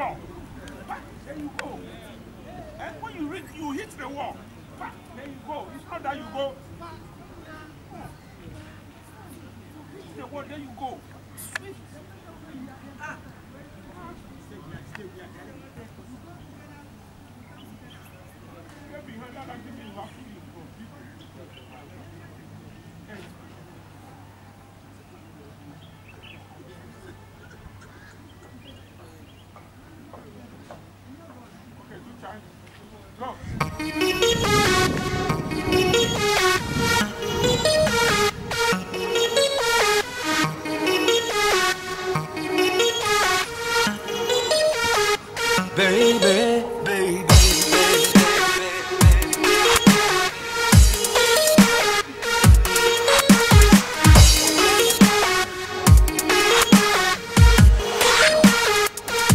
wall. There you go. And when you reach, you hit the wall. Back, there you go. It's not that you go. You hit the wall, there you go. Swift. Baby, baby.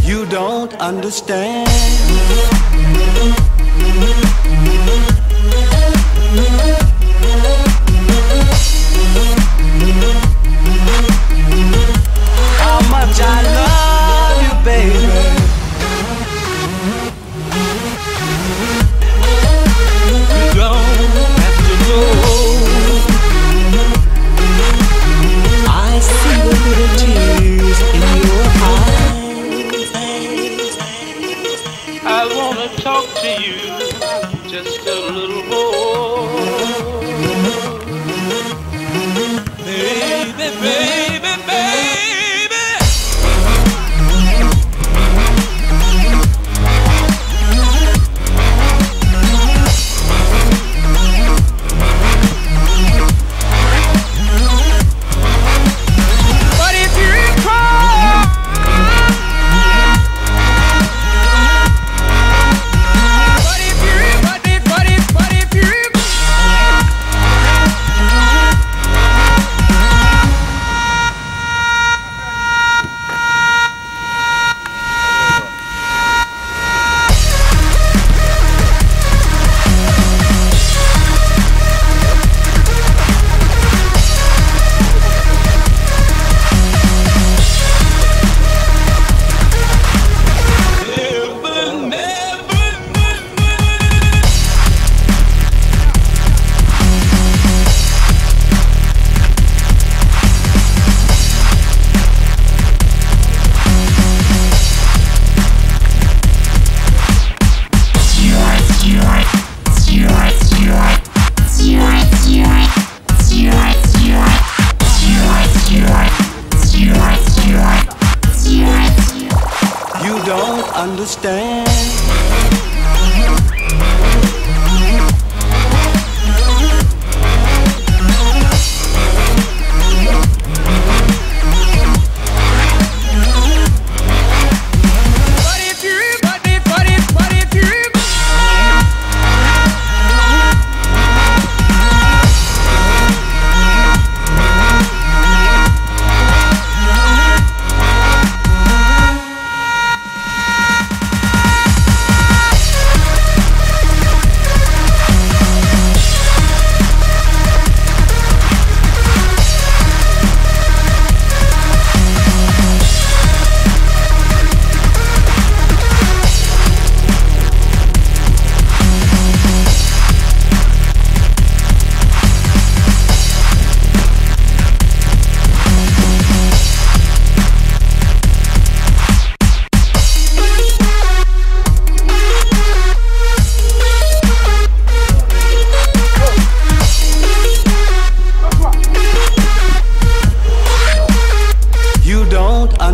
You don't understand. How much I love you, baby. You don't have to know. I see the tears in your eyes. I wanna talk to you just a understand.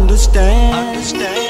understand. understand.